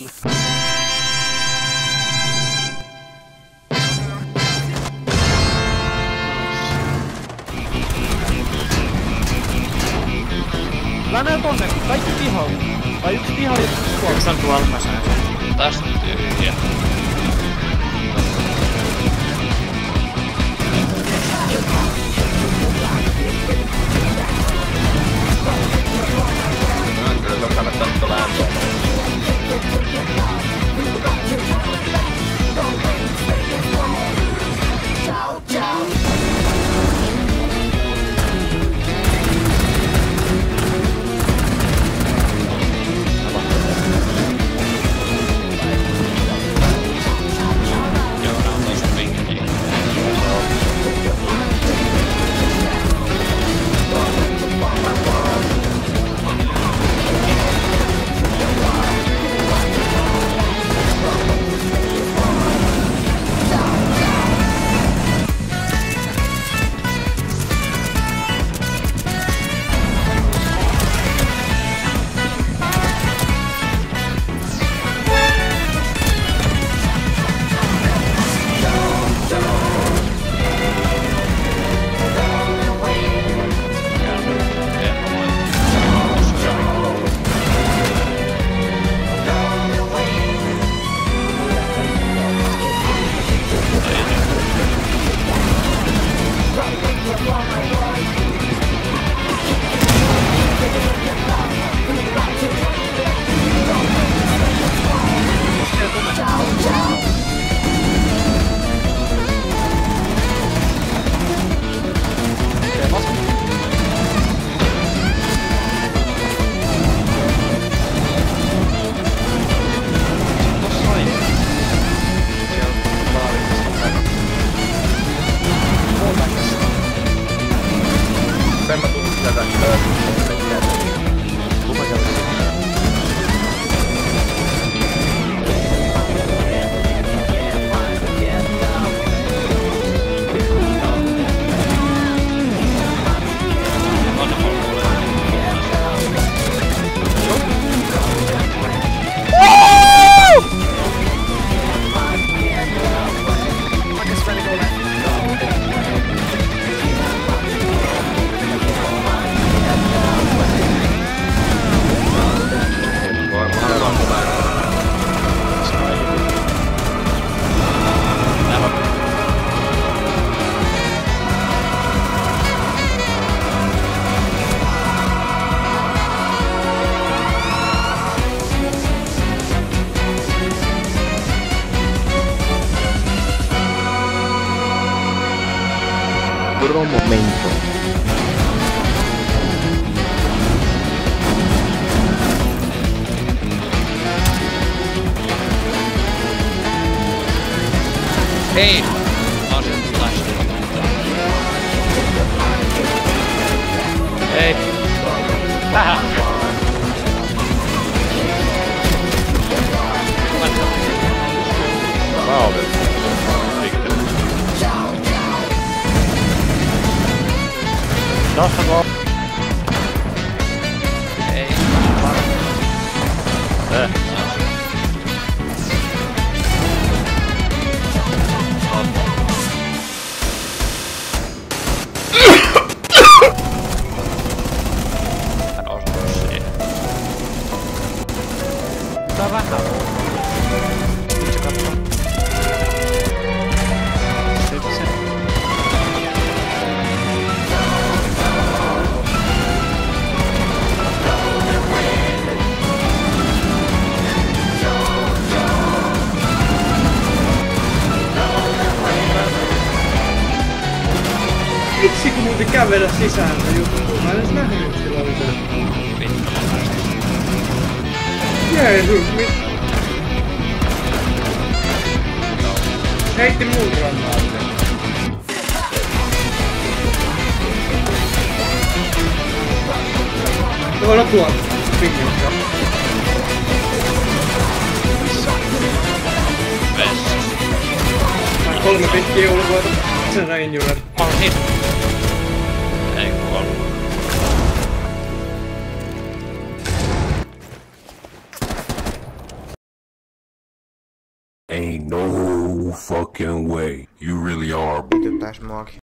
Lännää tonne, kaikki pihalle. Tai yksi pihalle yksi on tuolla, mä sanon sen. Tästä tyhjä. todo momento. Hey. Tossa tuo. Ei. Eh. Hän osuu siihen. Tää vähän. Nyt se kattoo. Muuten kävellä sisään se juttu? Mä en edes nähnyt se. Vittu. Jeesus, mit... Heitti muut. Tuolla tuolla. Pingistä. Vessa. Sain kolme pitkiä ulkoa. Sen rain juuri. Mä oon hit. Ain't no fucking way. You really are. Mark.